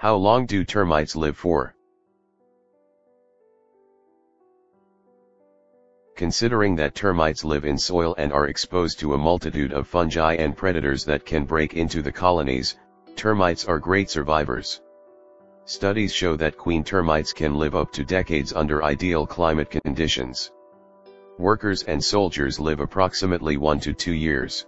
How long do termites live for? Considering that termites live in soil and are exposed to a multitude of fungi and predators that can break into the colonies, termites are great survivors. Studies show that queen termites can live up to decades under ideal climate conditions. Workers and soldiers live approximately 1 to 2 years.